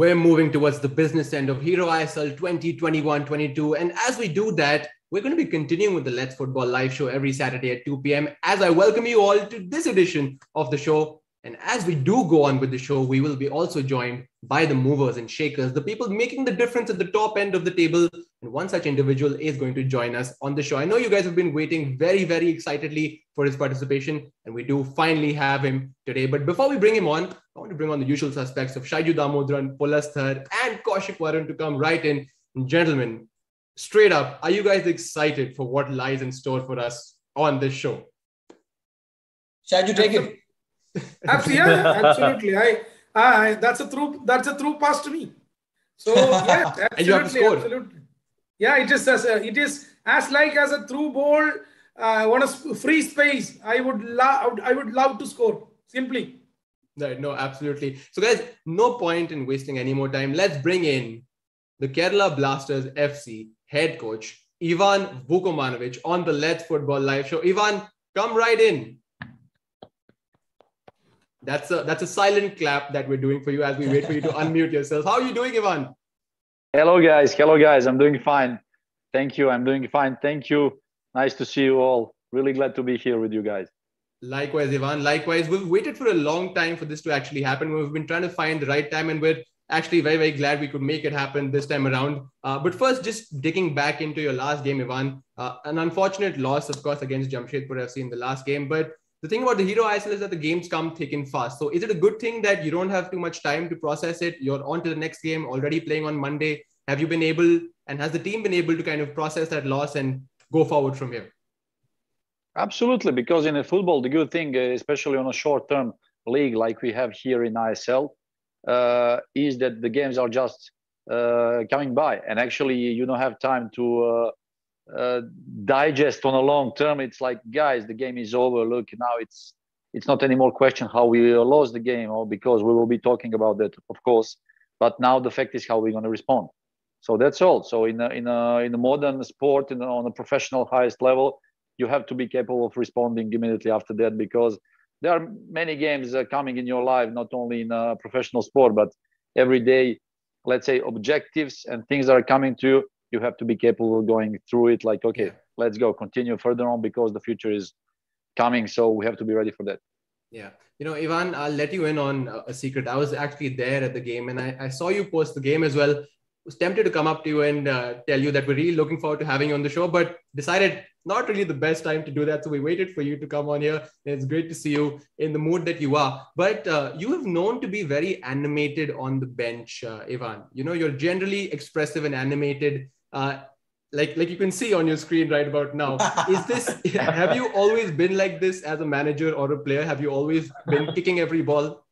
we're moving towards the business end of Hero ISL 2021-22. And as we do that, we're going to be continuing with the Let's Football live show every Saturday at 2 p.m. As I welcome you all to this edition of the show. And as we do go on with the show, we will be also joined by the movers and shakers, the people making the difference at the top end of the table. And one such individual is going to join us on the show. I know you guys have been waiting very, very excitedly for his participation, and we do finally have him today. But before we bring him on, I want to bring on the usual suspects of Shaiju Damodaran, Pulasthar, and Kaushik Varun to come right in. And gentlemen, straight up, are you guys excited for what lies in store for us on this show? Shaiju, take it. Absolutely, yeah, absolutely. I, I, that's a true, that's a true pass to me. So yeah, absolutely, absolutely. Yeah, it is as a, it is as like as a through ball uh, on a free space. I would love, I would love to score simply. Right, no, absolutely. So, guys, no point in wasting any more time. Let's bring in the Kerala Blasters FC head coach Ivan Vukomanovic on the Let's Football Live show. Ivan, come right in. That's a that's a silent clap that we're doing for you as we wait for you to unmute yourself. How are you doing, Ivan? Hello, guys. Hello, guys. I'm doing fine. Thank you. I'm doing fine. Thank you. Nice to see you all. Really glad to be here with you guys. Likewise, Ivan. Likewise, we've waited for a long time for this to actually happen. We've been trying to find the right time, and we're actually very, very glad we could make it happen this time around. Uh, but first, just digging back into your last game, Ivan, uh, an unfortunate loss, of course, against Jamshedpur FC in the last game. But the thing about the Hero ISL is that the games come thick and fast. So is it a good thing that you don't have too much time to process it? You're on to the next game, already playing on Monday. Have you been able, and has the team been able to kind of process that loss and go forward from here? Absolutely, because in a football, the good thing, uh, especially on a short-term league like we have here in ISL, uh, is that the games are just uh, coming by, and actually you don't have time to uh, uh, digest on a long term. It's like, guys, the game is over. Look, now it's it's not anymore question how we lost the game, or because we will be talking about that, of course. But now the fact is how we're going to respond. So that's all. So in a, in a in a modern sport, in a, on a professional highest level, you have to be capable of responding immediately after that because there are many games uh, coming in your life, not only in a professional sport, but every day, let's say objectives and things that are coming to you you have to be capable of going through it like okay yeah. let's go continue further on because the future is coming so we have to be ready for that yeah you know ivan i'll let you in on a secret i was actually there at the game and i, I saw you post the game as well was tempted to come up to you and uh, tell you that we're really looking forward to having you on the show but decided not really the best time to do that. So we waited for you to come on here. It's great to see you in the mood that you are. But uh, you have known to be very animated on the bench, uh, Ivan. You know, you're generally expressive and animated uh, like like you can see on your screen right about now. Is this have you always been like this as a manager or a player? Have you always been kicking every ball?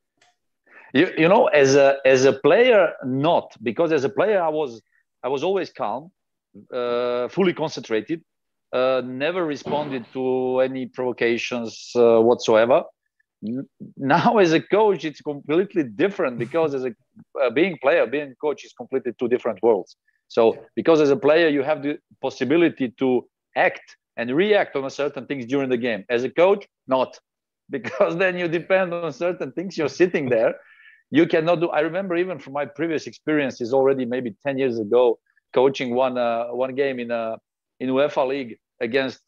You, you know as a as a player not. Because as a player i was i was always calm uh, fully concentrated uh, never responded to any provocations uh, whatsoever. Now as a coach it's completely different because as a uh, being player being coach is completely two different worlds so because as a player, you have the possibility to act and react on certain things during the game. As a coach, not because then you depend on certain things. You're sitting there. You cannot do. I remember even from my previous experiences already, maybe 10 years ago, coaching one uh, one game in a in UEFA League against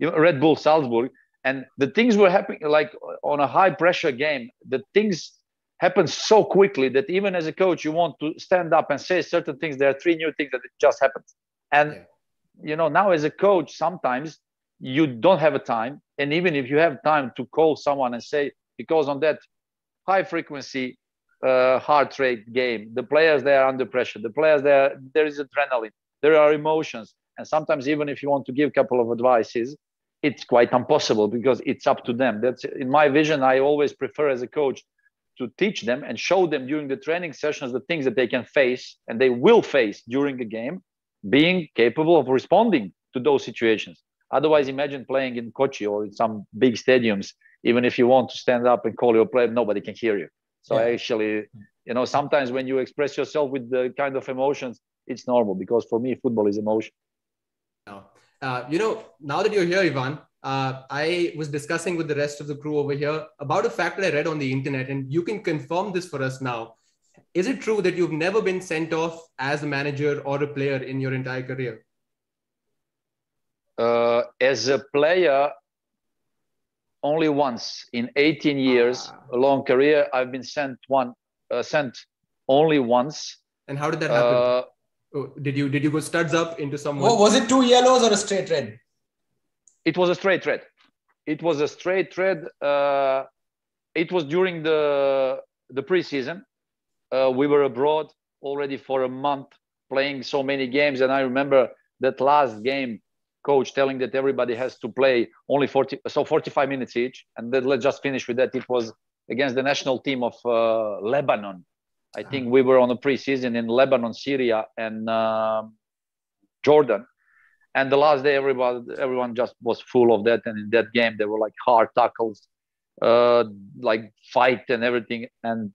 Red Bull Salzburg, and the things were happening like on a high pressure game. The things happens so quickly that even as a coach you want to stand up and say certain things. There are three new things that just happened. And yeah. you know now as a coach sometimes you don't have a time. And even if you have time to call someone and say because on that high frequency uh, heart rate game the players they are under pressure. The players there there is adrenaline. There are emotions. And sometimes even if you want to give a couple of advices it's quite impossible because it's up to them. That's in my vision i always prefer as a coach to teach them and show them during the training sessions the things that they can face and they will face during the game, being capable of responding to those situations. Otherwise, imagine playing in Kochi or in some big stadiums. Even if you want to stand up and call your player, nobody can hear you. So yeah. actually, you know, sometimes when you express yourself with the kind of emotions, it's normal because for me, football is emotion. Uh, you know, now that you're here, Ivan, uh, I was discussing with the rest of the crew over here about a fact that I read on the internet, and you can confirm this for us now. is it true that you've never been sent off as a manager or a player in your entire career? Uh, as a player, only once in 18 years, ah. a long career, I've been sent one, uh, sent only once. And how did that happen? Uh, oh, did you did you go studs up into someone? Oh, was it two yellows or a straight red? It was a straight red. It was a straight red. Uh, it was during the the preseason. Uh, we were abroad already for a month playing so many games, and I remember that last game coach telling that everybody has to play only 40 so 45 minutes each and then let's just finish with that it was against the national team of uh, lebanon i think we were on a preseason in lebanon syria and uh, jordan and the last day everybody everyone just was full of that and in that game there were like hard tackles uh, like fight and everything and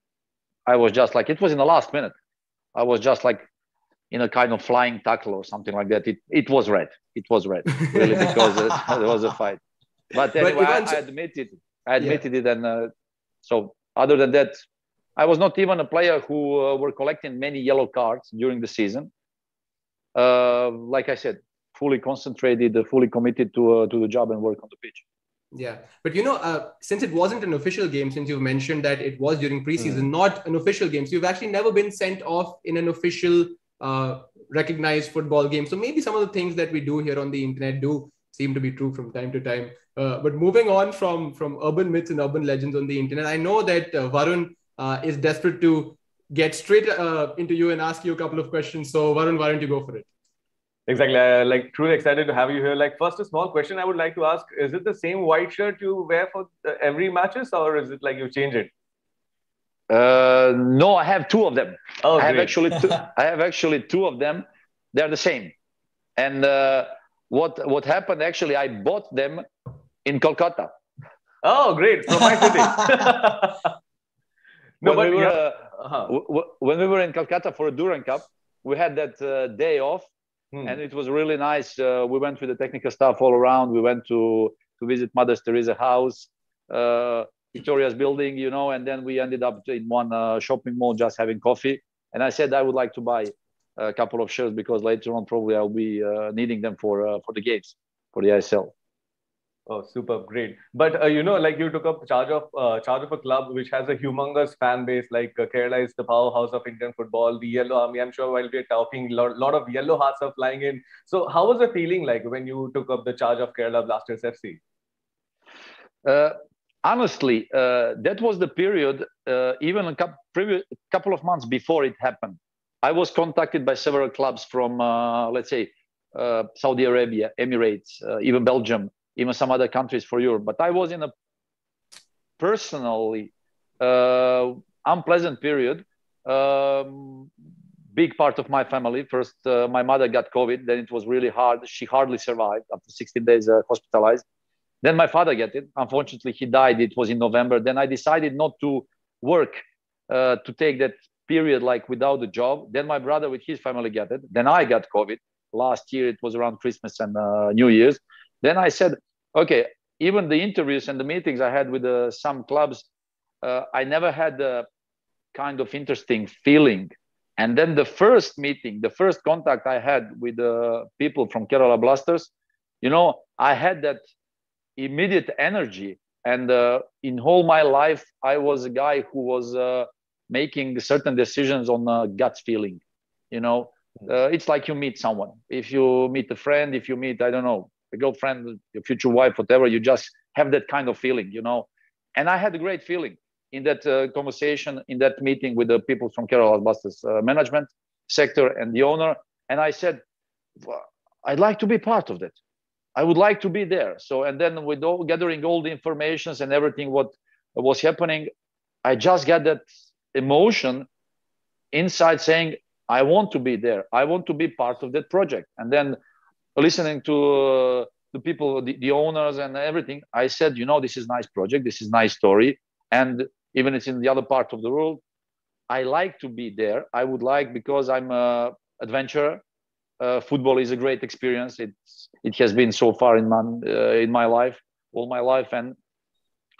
i was just like it was in the last minute i was just like in a kind of flying tackle or something like that. It it was red. It was red, really, because it, there was a fight. But anyway, but I, I admitted, I admitted yeah. it, and uh, so other than that, I was not even a player who uh, were collecting many yellow cards during the season. Uh, like I said, fully concentrated, fully committed to uh, to the job and work on the pitch. Yeah, but you know, uh, since it wasn't an official game, since you've mentioned that it was during preseason, mm. not an official game, so you've actually never been sent off in an official uh, recognized football game. So maybe some of the things that we do here on the internet do seem to be true from time to time. Uh, but moving on from from urban myths and urban legends on the internet, I know that uh, Varun uh, is desperate to get straight uh, into you and ask you a couple of questions. So Varun, why don't you go for it? Exactly. Uh, like truly excited to have you here. Like first, a small question I would like to ask: Is it the same white shirt you wear for every matches, or is it like you change it? Uh, no, I have two of them. Oh, I have actually two, I have actually two of them. They're the same. And uh, what what happened? Actually, I bought them in Kolkata. Oh, great! From my city. no, when but we were, yeah. uh-huh. w- when we were in Calcutta for a Durand Cup, we had that uh, day off, hmm. and it was really nice. Uh, we went with the technical staff all around. We went to to visit Mother Teresa house. Uh, Victoria's building, you know, and then we ended up in one uh, shopping mall just having coffee. And I said I would like to buy a couple of shirts because later on probably I'll be uh, needing them for uh, for the games for the ISL. Oh, super great! But uh, you know, like you took up charge of uh, charge of a club which has a humongous fan base. Like uh, Kerala is the powerhouse of Indian football. The Yellow Army. I'm sure while we're talking, a lot, lot of yellow hearts are flying in. So, how was the feeling like when you took up the charge of Kerala Blasters FC? Uh, honestly, uh, that was the period, uh, even a couple, previous, couple of months before it happened. I was contacted by several clubs from, let's say, Saudi Arabia, Emirates, even Belgium, even some other countries for Europe. But I was in a personally uh, unpleasant period. Um, big part of my family. First, my mother got COVID. Then it was really hard. She hardly survived after 16 days hospitalized then my father got it. Unfortunately, he died. It was in November. Then I decided not to work uh, to take that period like without a job. Then my brother with his family got it. Then I got COVID. Last year it was around Christmas and uh, New Year's. Then I said, okay, even the interviews and the meetings I had with uh, some clubs, uh, I never had the kind of interesting feeling. And then the first meeting, the first contact I had with the uh, people from Kerala Blasters, you know, I had that immediate energy and uh, in all my life i was a guy who was uh, making certain decisions on uh, gut feeling you know hmm. uh, it's like you meet someone if you meet a friend if you meet i don't know a girlfriend your future wife whatever you just have that kind of feeling you know and i had a great feeling in that uh, conversation in that meeting with the people from kerala blasters uh, management sector and the owner and i said i'd like to be part of that I would like to be there. So, and then with all gathering all the informations and everything what was happening, I just got that emotion inside saying, I want to be there. I want to be part of that project. And then listening to uh, the people, the, the owners and everything, I said, you know, this is nice project. This is nice story. And even it's in the other part of the world, I like to be there. I would like because I'm a adventurer uh, football is a great experience. It's it has been so far in my uh, in my life, all my life, and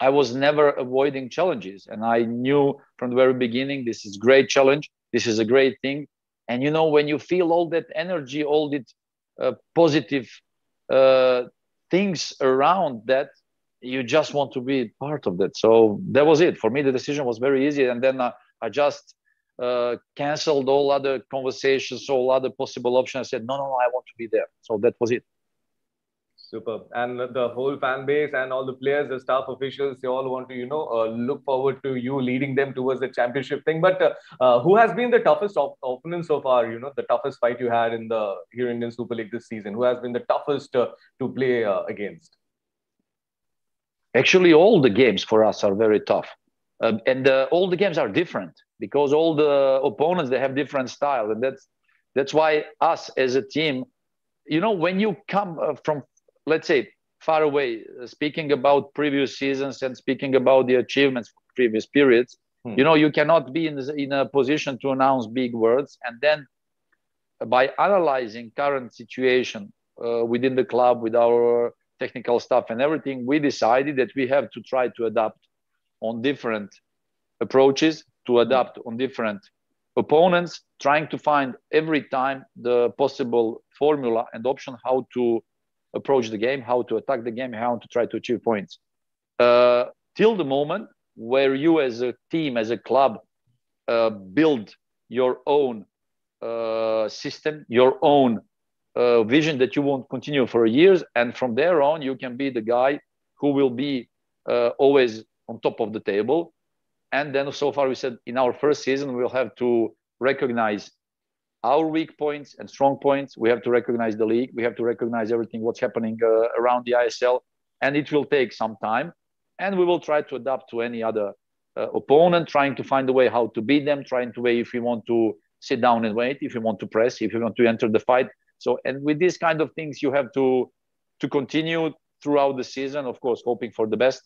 I was never avoiding challenges, and I knew from the very beginning this is great challenge. This is a great thing, and you know when you feel all that energy, all that positive uh, things around that, you just want to be part of that. So that was it for me. The decision was very easy, and then uh, I just uh, canceled all other conversations, all other possible options. I said, no, no, I want to be there. So that was it. Superb. And the whole fan base and all the players, the staff officials, they all want to, you know, uh, look forward to you leading them towards the championship thing. But uh, uh, who has been the toughest op- opponent so far? You know, the toughest fight you had in the here Indian Super League this season. Who has been the toughest uh, to play uh, against? Actually, all the games for us are very tough, um, and uh, all the games are different because all the opponents they have different style, and that's that's why us as a team, you know, when you come from let's say far away uh, speaking about previous seasons and speaking about the achievements for previous periods hmm. you know you cannot be in, in a position to announce big words and then by analyzing current situation uh, within the club with our technical staff and everything we decided that we have to try to adapt on different approaches to hmm. adapt on different opponents trying to find every time the possible formula and option how to approach the game, how to attack the game, how to try to achieve points. Uh, till the moment where you, as a team, as a club, uh, build your own uh, system, your own uh, vision that you won't continue for years, and from there on, you can be the guy who will be uh, always on top of the table. And then, so far, we said in our first season, we'll have to recognize our weak points and strong points. We have to recognize the league. We have to recognize everything what's happening uh, around the ISL, and it will take some time. And we will try to adapt to any other uh, opponent, trying to find a way how to beat them, trying to way if we want to sit down and wait, if you want to press, if you want to enter the fight. So, and with these kind of things, you have to to continue throughout the season, of course, hoping for the best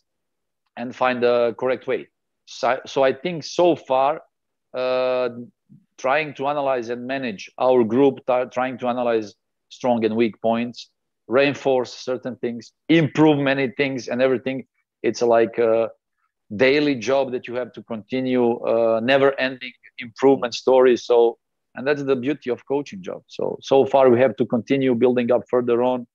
and find the correct way. So, so I think so far. Uh, trying to analyze and manage our group, trying to analyze strong and weak points, reinforce certain things, improve many things, and everything. It's like a daily job that you have to continue, uh, never-ending improvement story. So, and that's the beauty of coaching job. So, so far we have to continue building up further on,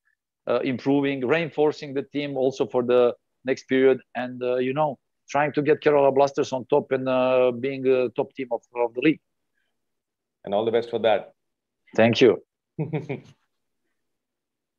uh, improving, reinforcing the team also for the next period, and uh, you know, trying to get Kerala Blasters on top and uh, being a top team of, of the league and all the best for that. Thank you.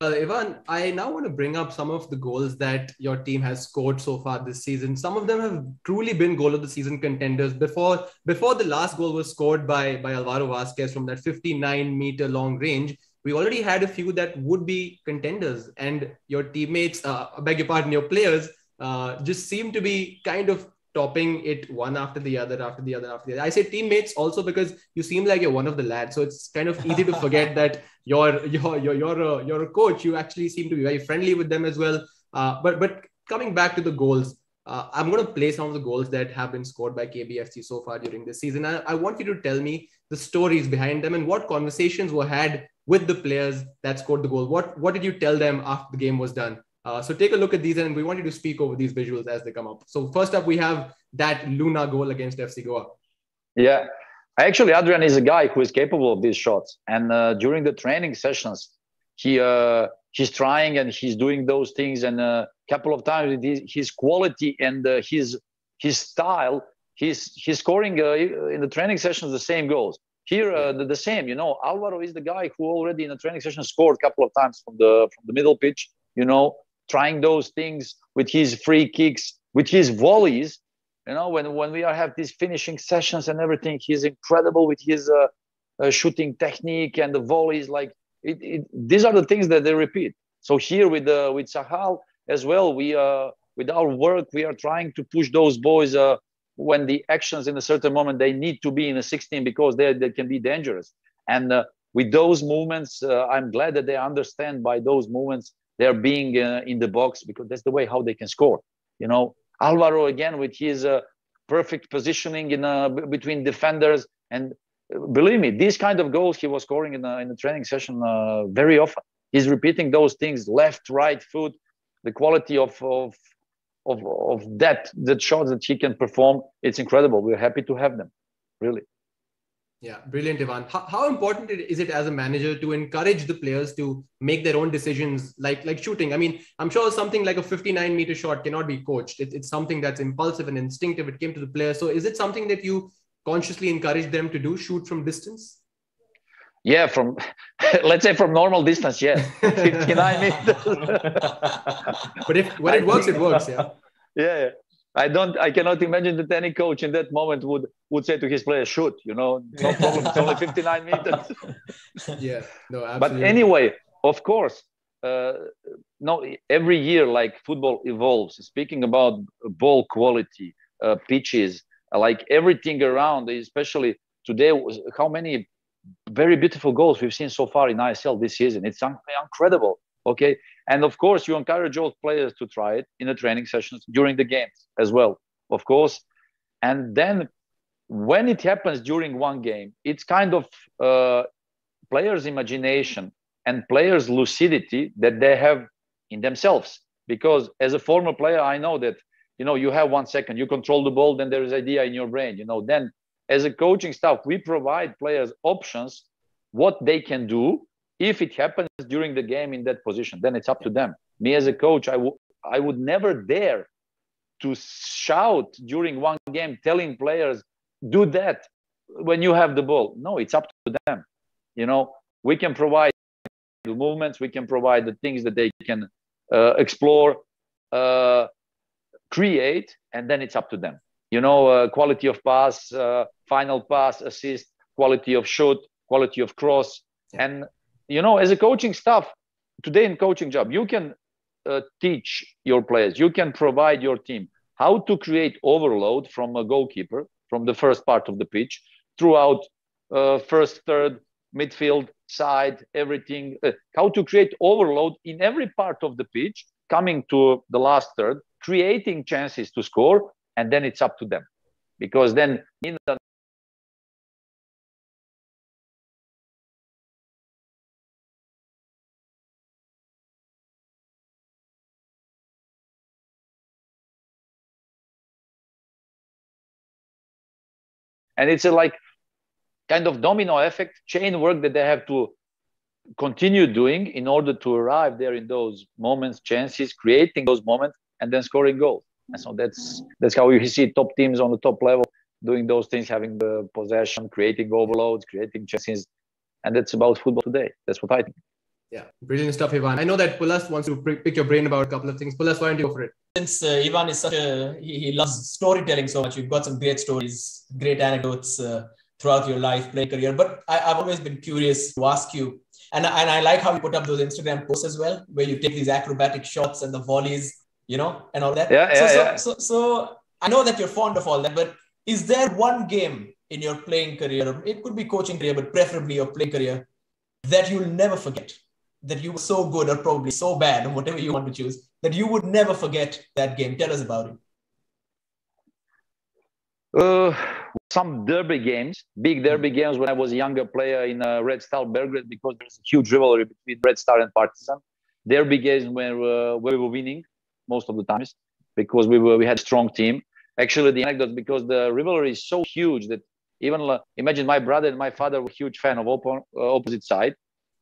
Uh, Ivan, I now want to bring up some of the goals that your team has scored so far this season. Some of them have truly been goal of the season contenders. Before before the last goal was scored by, by Alvaro Vazquez from that 59 meter long range, we already had a few that would be contenders. And your teammates, uh, I beg your pardon, your players uh, just seem to be kind of topping it one after the other, after the other, after the other. I say teammates also because you seem like you're one of the lads, so it's kind of easy to forget that you're you're you're you're a, you're a coach. You actually seem to be very friendly with them as well. Uh, but but coming back to the goals, uh, I'm going to play some of the goals that have been scored by KBFC so far during this season. I, I want you to tell me the stories behind them and what conversations were had with the players that scored the goal. What what did you tell them after the game was done? Uh, so take a look at these and we want you to speak over these visuals as they come up. So first up, we have that Luna goal against FC Goa. Yeah, actually, Adrian is a guy who is capable of these shots. And uh, during the training sessions, he uh, he's trying and he's doing those things. And a uh, couple of times, his quality and uh, his his style, he's he's scoring in the training sessions the same goals. Here, the, the, same. You know, Alvaro is the guy who already in the training session scored a couple of times from the from the middle pitch. You know, trying those things with his free kicks, with his volleys. You know, when when we are have these finishing sessions and everything, he's incredible with his uh, uh, shooting technique and the volleys. Like it, it, these are the things that they repeat. So here with uh, with Sahal as well, we uh, with our work we are trying to push those boys uh, when the actions in a certain moment they need to be in a 16 because they they can be dangerous. And uh, with those movements, uh, I'm glad that they understand by those movements they're being uh, in the box because that's the way how they can score. You know, Alvaro again with his uh, perfect positioning in uh, between defenders and uh, believe me, these kind of goals he was scoring in the, in the training session uh, very often. He's repeating those things left, right foot, the quality of, of of of that that shots that he can perform, it's incredible. We're happy to have them, really. Yeah, brilliant, Ivan. How, how important is it as a manager to encourage the players to make their own decisions, like like shooting? I mean, I'm sure something like a 59 meter shot cannot be coached. It, it's something that's impulsive and instinctive. It came to the player. So, is it something that you consciously encourage them to do? Shoot from distance? Yeah, from let's say from normal distance, yes, 59 meters. but if when it works, it works. Yeah. Yeah. I don't. I cannot imagine that any coach in that moment would would say to his players, "Shoot!" You know, no problem. It's only 59 meters. yeah. No. Absolutely. But anyway, of course, uh, no. Every year, like football evolves. Speaking about ball quality, uh, pitches, like everything around, especially today, how many very beautiful goals we've seen so far in ISL this season. It's un- incredible. Okay. And of course, you encourage all players to try it in the training sessions during the games as well, of course. And then when it happens during one game, it's kind of uh, players' imagination and players' lucidity that they have in themselves. Because as a former player, I know that you know you have one second, you control the ball, then there is idea in your brain. You know, then as a coaching staff, we provide players options what they can do if it happens during the game in that position, then it's up to them. Me as a coach, I, I would never dare to shout during one game telling players, do that when you have the ball. No, it's up to them. You know, we can provide the movements, we can provide the things that they can uh, explore, uh, create, and then it's up to them. You know, uh, quality of pass, uh, final pass, assist, quality of shoot, quality of cross, and you know as a coaching staff today in coaching job you can uh, teach your players you can provide your team how to create overload from a goalkeeper from the first part of the pitch throughout uh, first third midfield side everything uh, how to create overload in every part of the pitch coming to the last third creating chances to score and then it's up to them. Because then in the and it's a like kind of domino effect chain work that they have to continue doing in order to arrive there in those moments chances creating those moments and then scoring goals and so that's that's how you see top teams on the top level doing those things having the possession creating overloads creating chances and that's about football today that's what i think yeah, brilliant stuff, Ivan. I know that Pulas wants to pick your brain about a couple of things. Pulas, why don't you go for it? Since uh, Ivan is such a, he, he, loves storytelling so much, you've got some great stories, great anecdotes uh, throughout your life, play career. But I, have always been curious to ask you, and, and I like how you put up those Instagram posts as well, where you take these acrobatic shots and the volleys, you know, and all that. Yeah, yeah, so, yeah. So, so, so I know that you're fond of all that, but is there one game in your playing career, it could be coaching career, but preferably your playing career, that you'll never forget? That you were so good or probably so bad, or whatever you want to choose, that you would never forget that game? Tell us about it. Uh, some derby games, big derby games when I was a younger player in uh, Red Star Belgrade because there's a huge rivalry between Red Star and Partizan. Derby games where, uh, where we were winning most of the times because we were we had a strong team. Actually, the anecdote because the rivalry is so huge that even uh, imagine my brother and my father were huge fan of open, uh, opposite side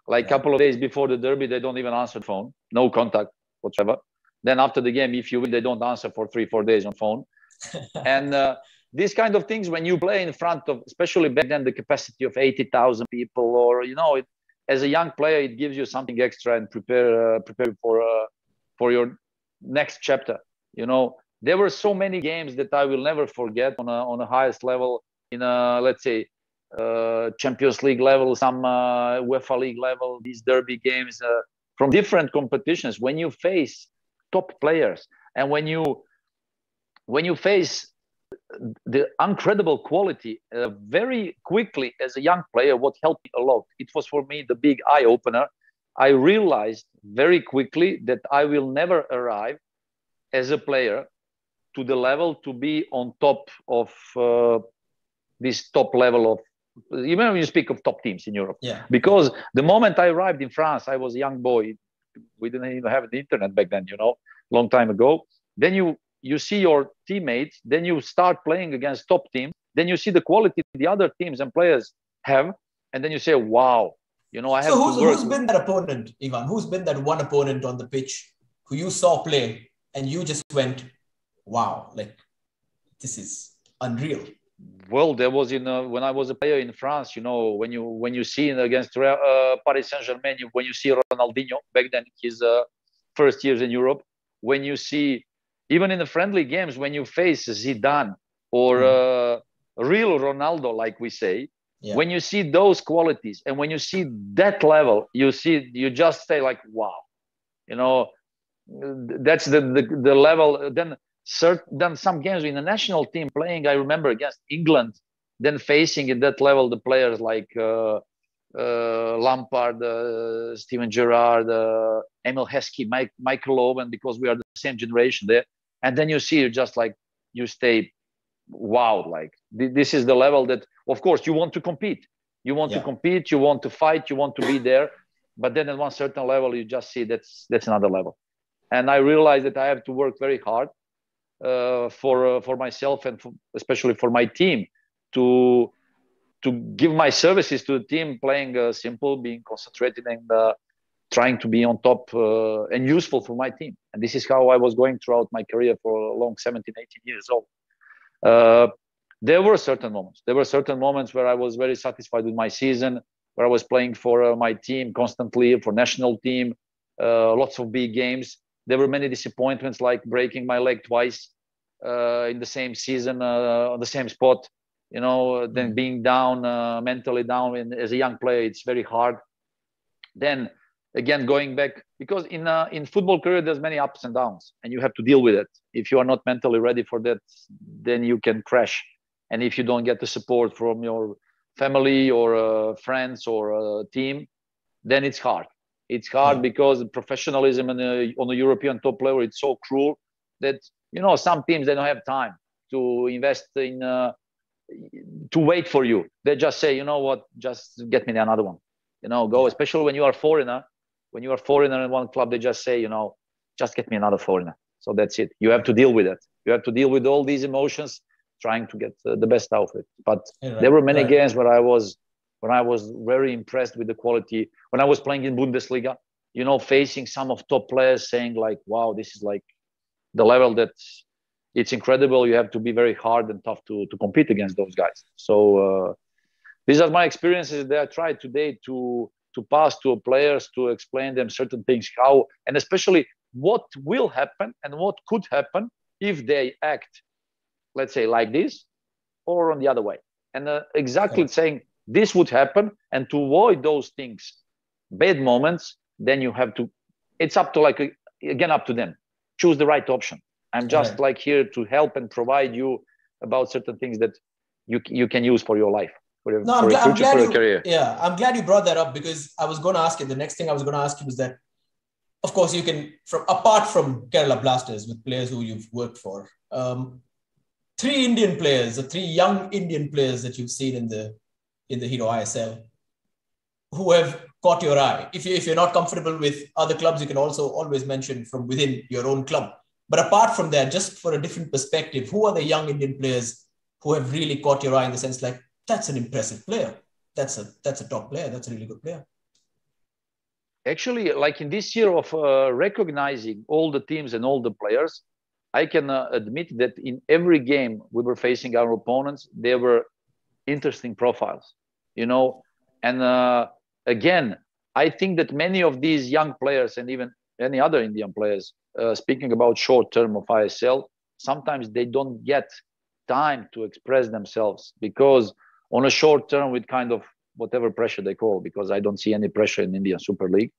like a couple of days before the derby, they don't even answer the phone, no contact whatsoever. Then after the game, if you win, they don't answer for three, four days on phone. and uh, these kind of things, when you play in front of, especially back then, the capacity of 80,000 people, or, you know, it, as a young player, it gives you something extra and prepare, uh, prepare for, uh, for your next chapter. You know, there were so many games that I will never forget on a, on the highest level in a, let's say, uh, Champions League level, some uh, UEFA League level, these derby games uh, from different competitions. When you face top players and when you when you face the incredible quality uh, very quickly as a young player, what helped me a lot, it was for me the big eye opener. I realized very quickly that I will never arrive as a player to the level to be on top of uh, this top level of even when you speak of top teams in Europe. Yeah. Because the moment I arrived in France, I was a young boy. We didn't even have the internet back then, you know, long time ago. Then you you see your teammates, then you start playing against top teams, then you see the quality the other teams and players have, and then you say, "Wow, you know, I have." So who's, who's been that opponent, Ivan? Who's been that one opponent on the pitch who you saw play and you just went, "Wow, like this is unreal." Well, there was in uh, when I was a player in France. You know, when you when you see against uh, Paris Saint Germain, when you see Ronaldinho back then, his uh, first years in Europe, when you see even in the friendly games when you face Zidane or mm. real Ronaldo, like we say, yeah. when you see those qualities and when you see that level, you see you just say like, wow, you know, that's the the, the level. Then certain then some games in the national team playing, I remember against England, then facing at that level the players like. Uh, uh, Lampard, uh, Steven Gerrard, uh, Emile Heskey, Mike, Michael Owen, because we are the same generation there. And then you see, you just like you stay, wow, like th- this is the level that, of course, you want to compete. You want yeah. to compete, you want to fight, you want to be there. But then at one certain level, you just see that's that's another level. And I realized that I have to work very hard for uh, for myself and for, especially for my team to to give my services to the team, playing uh, simple, being concentrated, and uh, trying to be on top uh, and useful for my team. And this is how I was going throughout my career for a long 17, 18 years old. Uh, there were certain moments. There were certain moments where I was very satisfied with my season, where I was playing for uh, my team constantly, for national team, uh, lots of big games. There were many disappointments, like breaking my leg twice in the same season on the same spot you know then mm. being down uh, mentally down in, as a young player it's very hard then again going back because in uh, in football career there's many ups and downs and you have to deal with it if you are not mentally ready for that then you can crash and if you don't get the support from your family or uh, friends or a team then it's hard it's hard yeah. because professionalism on a, on a european top level it's so cruel that you know some teams they don't have time to invest in uh, to wait for you. They just say, you know what, just get me another one. You know, go. Especially when you are foreigner. When you are foreigner in one club, they just say, you know, just get me another foreigner. So that's it. You have to deal with it. You have to deal with all these emotions, trying to get uh, the best out of it. But yeah, right. there were many right. games where I was, when I was very impressed with the quality. When I was playing in Bundesliga, you know, facing some of top players, saying like, wow, this is like the level that it's incredible. You have to be very hard and tough to, to compete against those guys. So uh, these are my experiences that I try today to to pass to players to explain them certain things how and especially what will happen and what could happen if they act let's say like this or on the other way and uh, exactly saying this would happen and to avoid those things bad moments then you have to it's up to like again up to them choose the right option. I'm just right. like here to help and provide you about certain things that you you can use for your life for your, no, for I'm, your future, I'm glad you, career. Yeah i'm glad you brought that up because i was going to ask you the next thing i was going to ask you was that of course you can from apart from kerala blasters with players who you've worked for um, three indian players or three young indian players that you've seen in the in the hero isl who have caught your eye if, you, if you're not comfortable with other clubs you can also always mention from within your own club but apart from that, just for a different perspective, who are the young Indian players who have really caught your eye in the sense like that's an impressive player, that's a that's a top player, that's a really good player. Actually, like in this year of uh, recognizing all the teams and all the players, I can uh, admit that in every game we were facing our opponents, there were interesting profiles, you know. And uh, again, I think that many of these young players and even any other Indian players uh, speaking about short term of ISL, sometimes they don't get time to express themselves because on a short term with kind of whatever pressure they call, because I don't see any pressure in Indian Super League,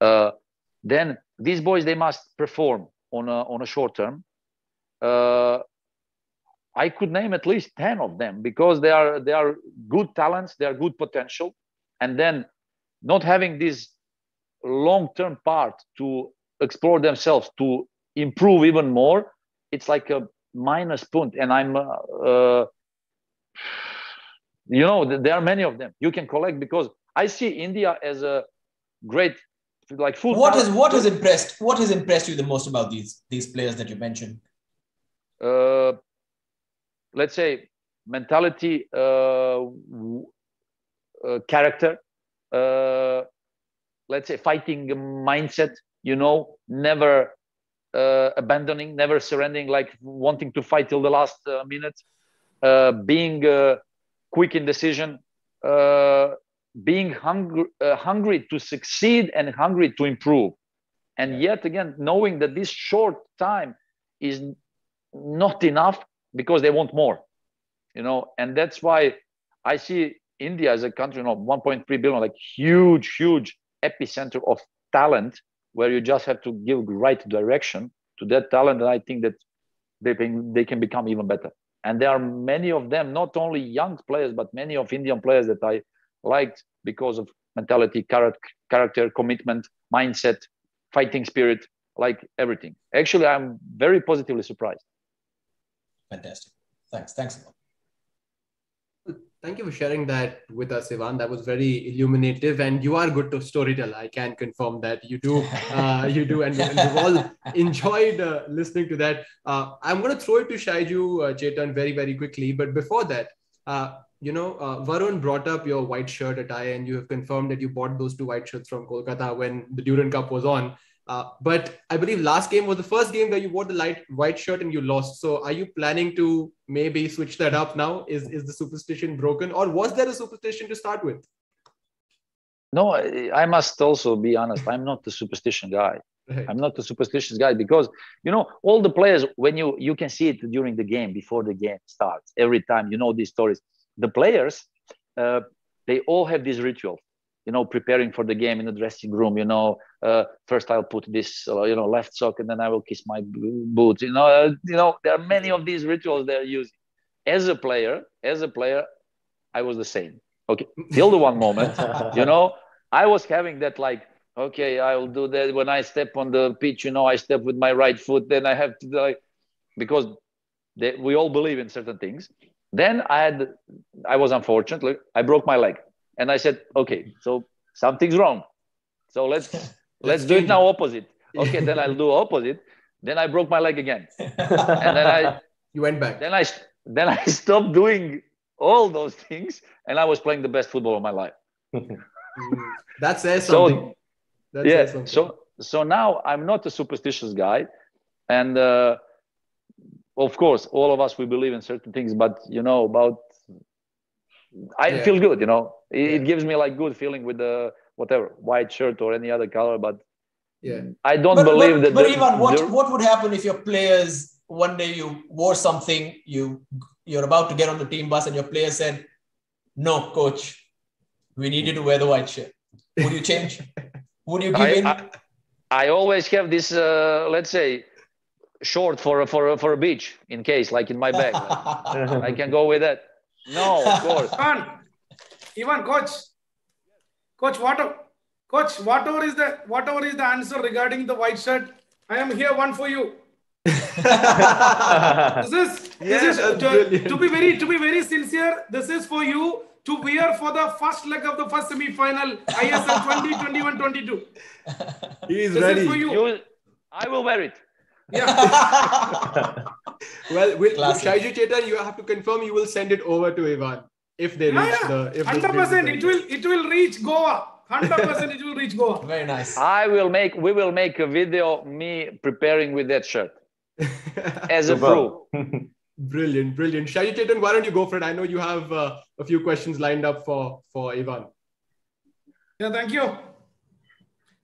uh, then these boys they must perform on a, on a short term. Uh, I could name at least ten of them because they are they are good talents, they are good potential, and then not having this long term part to explore themselves to improve even more it's like a minus point. And i'm uh, uh, you know there are many of them you can collect because i see india as a great like food what has what has impressed what has impressed you the most about these these players that you mentioned? Uh, let's say, mentality, uh, uh, character, uh, let's say, fighting mindset. You know, never uh, abandoning, never surrendering, like wanting to fight till the last uh, minute, uh, being uh, quick in decision, uh, being hungry, uh, hungry to succeed and hungry to improve. And yet again, knowing that this short time is not enough because they want more, you know, and that's why I see India is a country, you know, 1.3 billion, like huge, huge epicenter of talent where you just have to give right direction to that talent and i think that they can, they can become even better. And there are many of them not only young players but many of indian players that i liked because of mentality character, commitment mindset fighting spirit like everything. Actually i'm very positively surprised. Fantastic. Thanks. Thanks Thank you for sharing that with us, Ivan. That was very illuminative, and you are good to storytell. I can confirm that you do. Uh, you do, and, and we've all enjoyed uh, listening to that. Uh, I'm going to throw it to Shaiju uh, Chetan very, very quickly. But before that, uh, you know, uh, Varun brought up your white shirt attire, and you have confirmed that you bought those two white shirts from Kolkata when the Durand Cup was on. Uh, but I believe last game was the first game where you wore the light white shirt and you lost. So are you planning to maybe switch that up now? Is is the superstition broken, or was there a superstition to start with? No, I must also be honest. I'm not the superstition guy. Right. I'm not the superstitious guy because you know all the players when you you can see it during the game before the game starts every time you know these stories. The players uh, they all have these rituals you know, preparing for the game in the dressing room, you know, uh, first I'll put this, uh, you know, left sock and then I will kiss my boots. You know, uh, you know, there are many of these rituals they're using. As a player, as a player, I was the same. Okay, till the one moment, you know, I was having that like, okay, I will do that when I step on the pitch. You know, I step with my right foot. Then I have to like, because they, we all believe in certain things. Then I had, I was unfortunate. I broke my leg and I said, okay, so something's wrong. So let's let's do it now opposite. Okay, then I'll do opposite. Then I broke my leg again, and then I you went back. Then I then I stopped doing all those things, and I was playing the best football of my life. that says something. So, that yeah. Something. So so now I'm not a superstitious guy, and uh, of course, all of us we believe in certain things, but you know about I yeah. feel good, you know. It, yeah. it, gives me like good feeling with the whatever white shirt or any other color, but yeah, I don't but, believe but, that. But the, Ivan, what the, what would happen if your players one day you wore something you you're about to get on the team bus and your player said, "No, coach, we need you to wear the white shirt." Would you change? would you give I, in? I, I always have this, uh, let's say, short for for for a beach in case, like in my bag. I can go with that. No, of course. Ivan, Ivan, coach, coach, whatever, coach, whatever is the whatever is the answer regarding the white shirt, I am here one for you. this is this is to, to, be very to be very sincere. This is for you to wear for the first leg of the first semi-final ISL 2021-22. He is this ready. Is for you. you. I will wear it. Yeah. Well, with, with Shaiju Chetan, you have to confirm you will send it over to Ivan if they reach yeah, the. If Hundred percent, it will it will reach Goa. Hundred percent, it will reach Goa. Very nice. I will make. We will make a video me preparing with that shirt as a proof. brilliant, brilliant. Shaiju Chetan, why don't you go for it? I know you have uh, a few questions lined up for for Ivan. Yeah, thank you.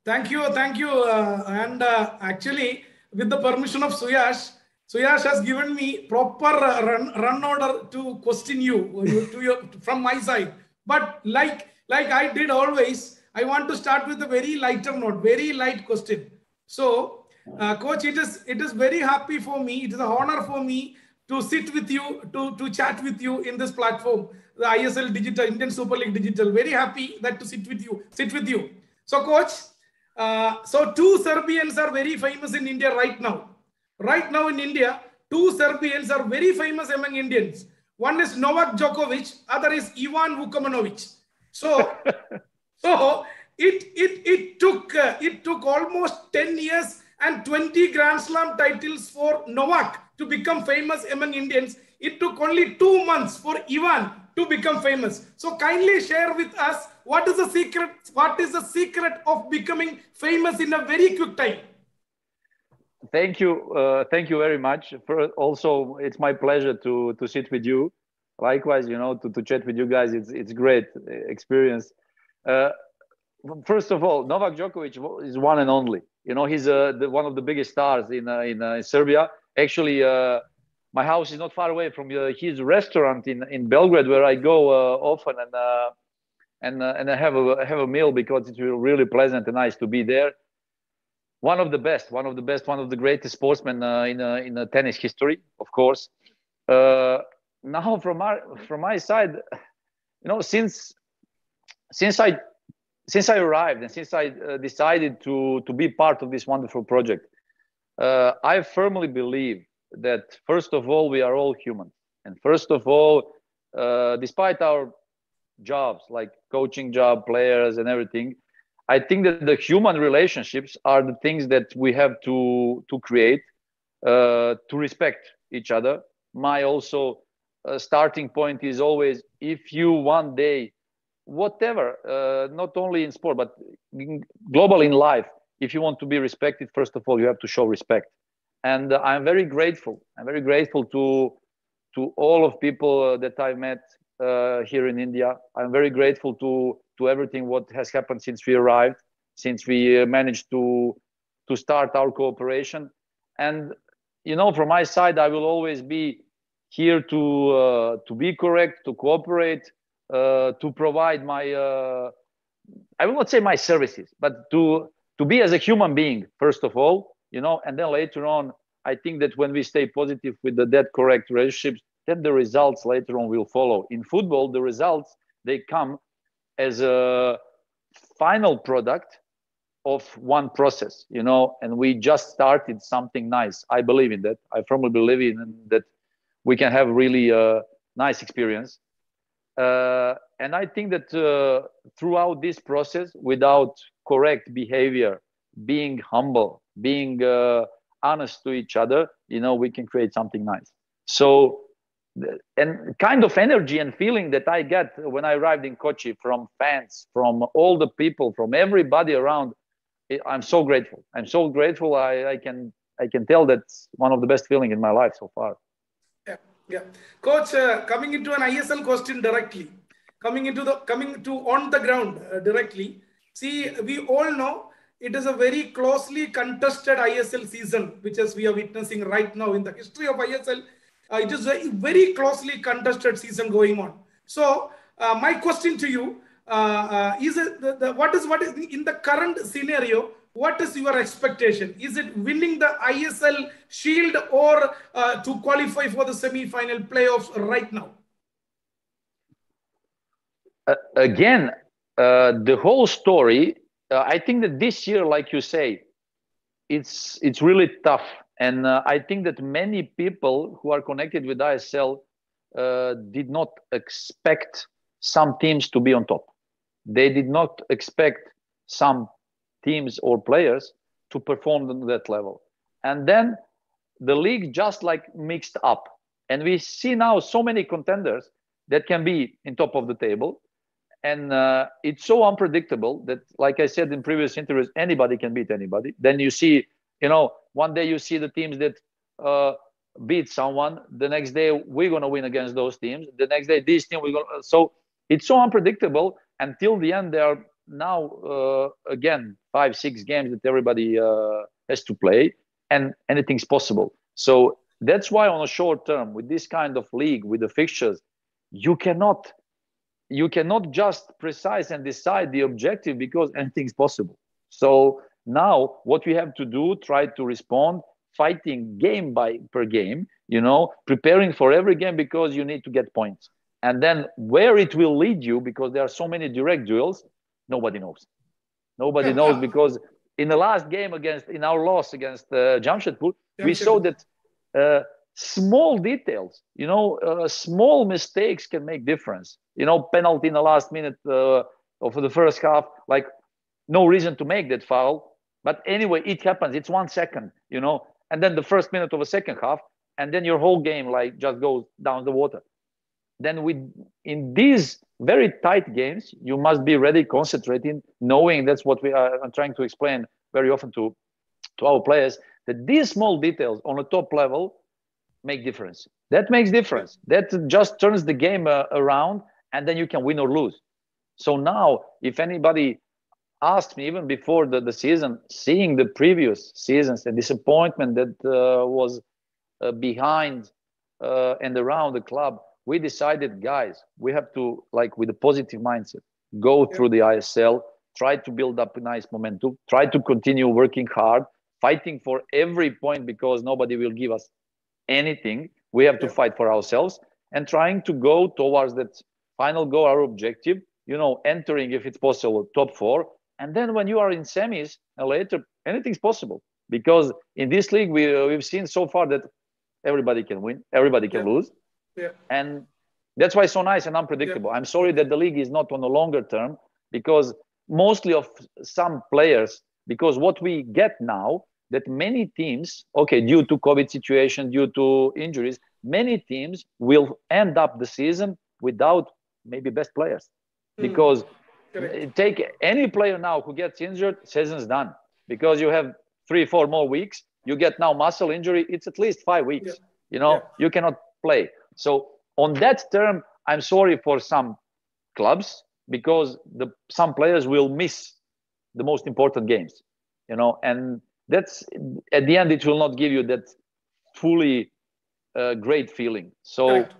Thank you, thank you. Uh, and uh, actually, with the permission of Suyash, Suyash has given me proper run, run order to question you, to your, from my side. But like, like I did always, I want to start with a very lighter note, very light question. So, uh, coach, it is it is very happy for me. It is an honor for me to sit with you, to, to chat with you in this platform, the ISL Digital, Indian Super League Digital. Very happy that to sit with you, sit with you. So, coach, uh, so two Serbians are very famous in India right now. Right now in India, two Serbians are very famous among Indians. One is Novak Djokovic, other is Ivan Vukomanovic. So, so it it it took uh, it took almost 10 years and 20 Grand Slam titles for Novak to become famous among Indians. It took only two months for Ivan to become famous. So kindly share with us what is the secret, what is the secret of becoming famous in a very quick time? Thank you. Uh, thank you very much. For also, it's my pleasure to, to sit with you. Likewise, you know, to, to chat with you guys, it's, it's great experience. Uh, first of all, Novak Djokovic is one and only. You know, he's uh, the, one of the biggest stars in, uh, in, uh, in Serbia. Actually, uh, my house is not far away from uh, his restaurant in, in Belgrade, where I go uh, often and uh, and uh, and I have a have a meal because it's really pleasant and nice to be there. One of the best, one of the best, one of the greatest sportsmen uh, in uh, in tennis history, of course. now, from our from my side, you know, since since I since I arrived and since I decided to to be part of this wonderful project, I firmly believe that first of all we are all human and first of all uh, despite our jobs like coaching job players and everything i think that the human relationships are the things that we have to to create uh, to respect each other. My also uh, starting point is always if you one day whatever uh, not only in sport but in, global in life if you want to be respected first of all you have to show respect. And i'm very grateful. I'm very grateful to to all of people that i've met uh, here in india. I'm very grateful to to everything what has happened since we arrived since we uh, managed to to start our cooperation. And you know from my side i will always be here to uh, to be correct to cooperate uh, to provide my i will not say my services but to to be as a human being first of all you know and then later on i think that when we stay positive with the that correct relationships then the results later on will follow. In football the results they come as a final product of one process you know and we just started something nice. I believe in that. I firmly believe in that we can have really a nice experience. Uh, and i think that uh, throughout this process without correct behavior being humble being uh, honest to each other you know we can create something nice. So and kind of energy and feeling that i get when i arrived in kochi from fans from all the people from everybody around i'm so grateful. I'm so grateful i, I can i can tell that's one of the best feeling in my life so far. Yeah yeah. Coach uh, coming into an isl question directly coming into the coming to on the ground uh, directly see we all know it is a very closely contested ISL season, which as we are witnessing right now in the history of ISL. Uh, it is a very closely contested season going on. So uh, my question to you uh, uh, is the, the, what is what is in the current scenario? What is your expectation? Is it winning the ISL Shield or uh, to qualify for the semi-final playoffs right now? Uh, again, the whole story uh, I think that this year, like you say, it's it's really tough, and uh, I think that many people who are connected with ISL uh, did not expect some teams to be on top. They did not expect some teams or players to perform on that level, and then the league just like mixed up, and we see now so many contenders that can be in top of the table. And uh, it's so unpredictable that like i said in previous interviews anybody can beat anybody. Then you see you know one day you see the teams that uh, beat someone the next day we're going to win against those teams the next day this team we're to so it's so unpredictable until the end there are now uh, again five six games that everybody uh, has to play and anything's possible so that's why on a short term with this kind of league with the fixtures you cannot you cannot just precise and decide the objective because anything's possible. So now what we have to do, try to respond, fighting game by per game, you know, preparing for every game because you need to get points. And then where it will lead you, because there are so many direct duels, nobody knows. Nobody knows because in the last game against, in our loss against uh, Jamshedpur, we saw that uh, small details you know uh, small mistakes can make difference you know penalty in the last minute uh, of the first half like no reason to make that foul but anyway it happens it's one second you know and then the first minute of a second half and then your whole game like just goes down the water. Then with in these very tight games, you must be ready, concentrating, knowing that's what we are I'm trying to explain very often to to our players that these small details on a top level make difference. That makes difference. That just turns the game uh, around, and then you can win or lose. So now, if anybody asked me even before the, the season, seeing the previous seasons, the disappointment that uh, was uh, behind uh, and around the club, we decided, guys, we have to like with a positive mindset go through the ISL, try to build up a nice momentum, try to continue working hard, fighting for every point because nobody will give us anything. We have to fight for ourselves and trying to go towards that final goal, our objective, you know, entering if it's possible top four. And then when you are in semis and later, anything's possible because in this league we we've seen so far that everybody can win, everybody can yeah. lose, yeah. and that's why it's so nice and unpredictable. Yeah. I'm sorry that the league is not on a longer term because mostly of some players because what we get now that many teams, okay, due to COVID situation, due to injuries, many teams will end up the season without maybe best players. Mm. Because Correct. take any player now who gets injured, season's done. Because you have three, four more weeks, you get now muscle injury, it's at least five weeks. Yeah. You know, yeah. you cannot play. So on that term, I'm sorry for some clubs because the some players will miss the most important games. You know, and that's at the end it will not give you that fully uh, great feeling so right.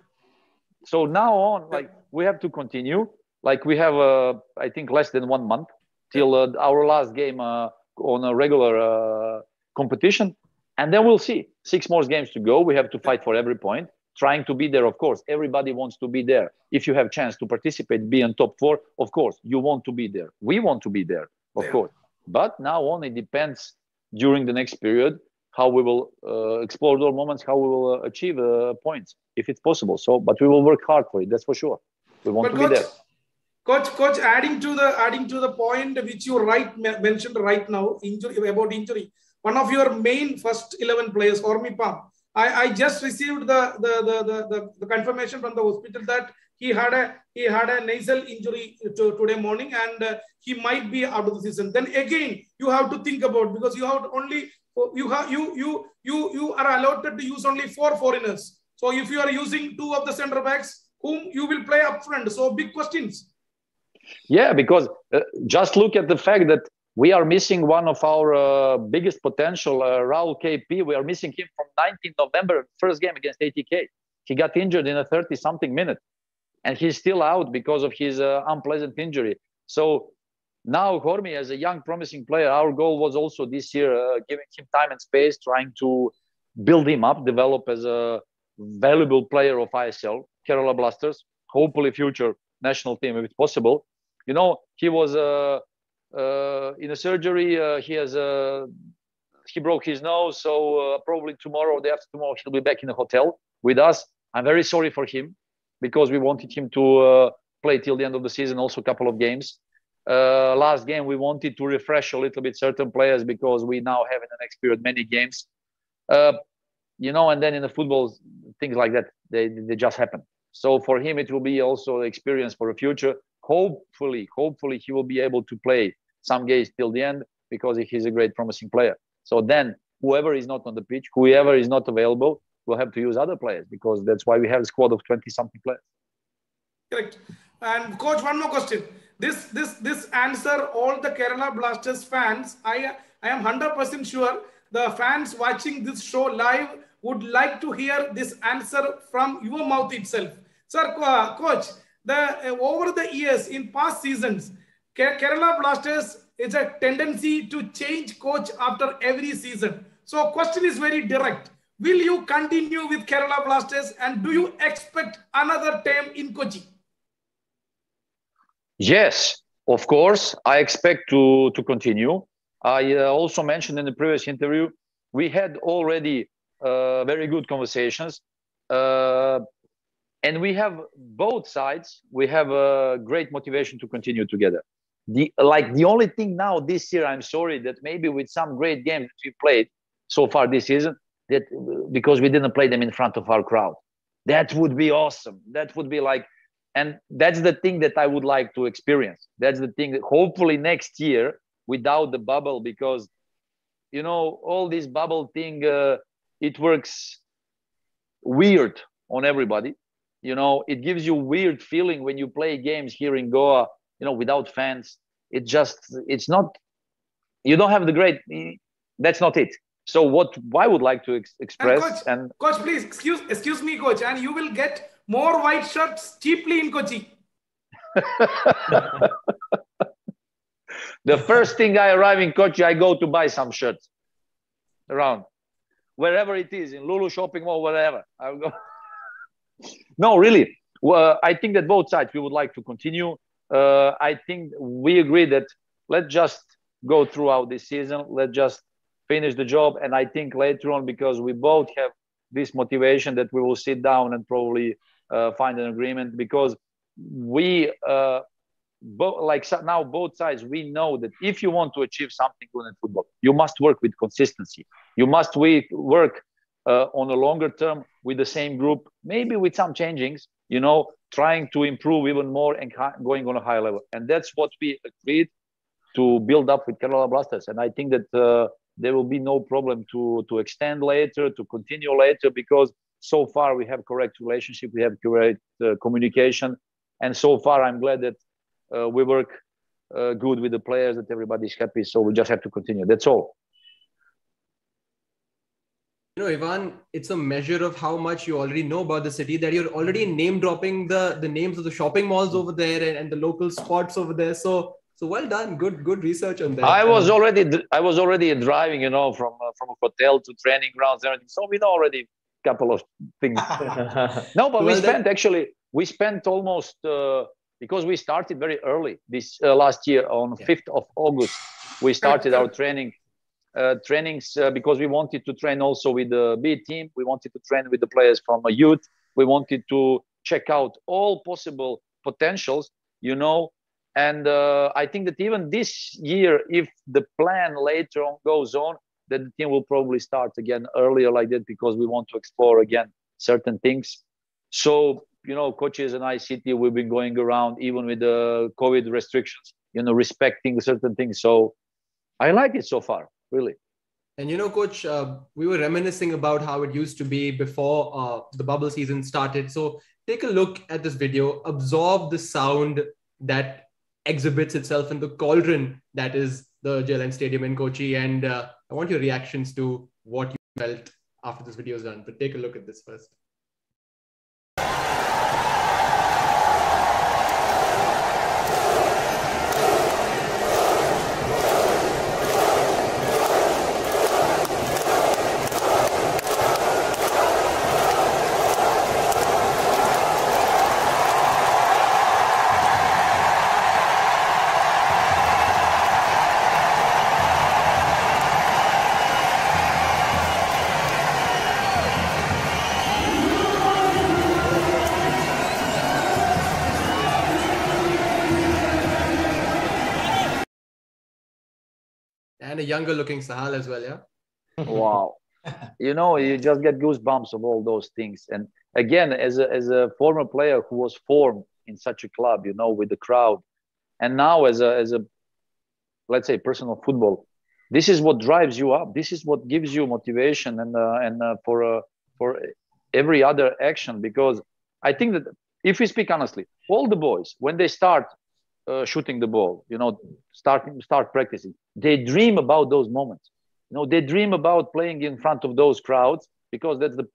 so now on like we have to continue like we have uh, i think less than one month till uh, our last game uh, on a regular uh, competition and then we'll see six more games to go we have to fight for every point trying to be there of course everybody wants to be there if you have chance to participate be in top four of course you want to be there we want to be there of yeah. course but now on it depends during the next period how we will uh, explore those moments, how we will uh, achieve uh, points if it's possible. So, but we will work hard for it. That's for sure. We want but to be there. Coach, coach, adding to the adding to the point which you right mentioned right now, injury about injury. One of your main first eleven players, Hormipam. I, I just received the the, the the, the the confirmation from the hospital that he had a he had a nasal injury to, today morning and uh, he might be out of the season. Then again, you have to think about because you have only you have you you you you are allotted to use only four foreigners. So if you are using two of the center backs, whom you will play up front? So big questions. Yeah, because uh, just look at the fact that we are missing one of our uh, biggest potential, uh, Rahul KP. We are missing him from 19th November, first game against ATK. He got injured in a 30 something minute and he's still out because of his uh, unpleasant injury. So now Hormi, as a young, promising player, our goal was also this year uh, giving him time and space, trying to build him up, develop as a valuable player of ISL, Kerala Blasters, hopefully future national team if it's possible. You know, he was uh, uh, in a surgery. Uh, he has he broke his nose, so probably tomorrow or the after tomorrow he'll be back in the hotel with us. I'm very sorry for him because we wanted him to play till the end of the season, also a couple of games. Uh, last game, we wanted to refresh a little bit certain players because we now have in the next period many games. Uh, you know, and then in the football, things like that, they, they just happen. So for him, it will be also experience for the future. Hopefully, hopefully he will be able to play some games till the end because he's a great promising player. So then whoever is not on the pitch, whoever is not available, we'll have to use other players because that's why we have a squad of 20 something players. Correct. And coach, one more question. This this this answer all the Kerala Blasters fans, I I am 100% sure the fans watching this show live would like to hear this answer from your mouth itself. Sir, uh, coach, the uh, over the years in past seasons, Kerala Blasters is a tendency to change coach after every season. So question is very direct. Will you continue with Kerala Blasters and do you expect another term in Kochi? Yes, of course. I expect to, to continue. I uh, also mentioned in the previous interview, we had already uh, very good conversations. Uh, and we have both sides, we have a great motivation to continue together. The, like the only thing now this year, I'm sorry that maybe with some great games we played so far this season, that because we didn't play them in front of our crowd. That would be awesome. That would be like, and that's the thing that I would like to experience. That's the thing that hopefully next year without the bubble, because you know all this bubble thing, uh, it works weird on everybody. You know, it gives you weird feeling when you play games here in Goa. You know, without fans, it just it's not. You don't have the great. That's not it so what I would like to ex- express and coach, and coach, please excuse excuse me, coach, and you will get more white shirts cheaply in Kochi. the first thing I arrive in Kochi, I go to buy some shirts around wherever it is in Lulu shopping mall, wherever. I'll go. No, really. Well, I think that both sides we would like to continue. Uh, I think we agree that let's just go throughout this season. Let's just finish the job. And I think later on, because we both have this motivation that we will sit down and probably uh, find an agreement because we uh, bo- like now both sides we know that if you want to achieve something good in football you must work with consistency you must work uh, on a longer term with the same group maybe with some changings you know trying to improve even more and going on a higher level. And that's what we agreed to build up with Kerala Blasters. And I think that uh, there will be no problem to to extend later to continue later because so far we have correct relationship we have correct uh, communication. And so far i'm glad that uh, we work uh, good with the players that everybody's happy. So we just have to continue. That's all know ivan it's a measure of how much you already know about the city that you're already name dropping the the names of the shopping malls over there and, and the local spots over there so so well done. Good, good research on that. I was um, already, I was already driving, you know, from uh, from a hotel to training grounds and everything. So we know already a couple of things. no, but well, we spent actually, we spent almost uh, because we started very early this uh, last year on yeah. 5th of August. We started our training trainings uh, because we wanted to train also with the B team. We wanted to train with the players from a youth. We wanted to check out all possible potentials, you know, and uh, I think that even this year, if the plan later on goes on, that the team will probably start again earlier like that because we want to explore again certain things. So, you know, coaches and ICT, we've been going around even with the COVID restrictions, you know, respecting certain things. So I like it so far, really. And you know, coach, uh, we were reminiscing about how it used to be before uh, the bubble season started. So take a look at this video, absorb the sound that exhibits itself in the cauldron that is the JLN Stadium in Kochi. And uh, I want your reactions to what you felt after this video is done. But take a look at this first. A younger looking Sahal as well, yeah. wow, you know, you just get goosebumps of all those things. And again, as a as a former player who was formed in such a club, you know, with the crowd, and now as a as a let's say personal football, this is what drives you up. This is what gives you motivation and uh, and uh, for uh, for every other action because I think that if we speak honestly, all the boys when they start uh, shooting the ball, you know, starting start practicing. They dream about those moments. You know, they dream about playing in front of those crowds because that's the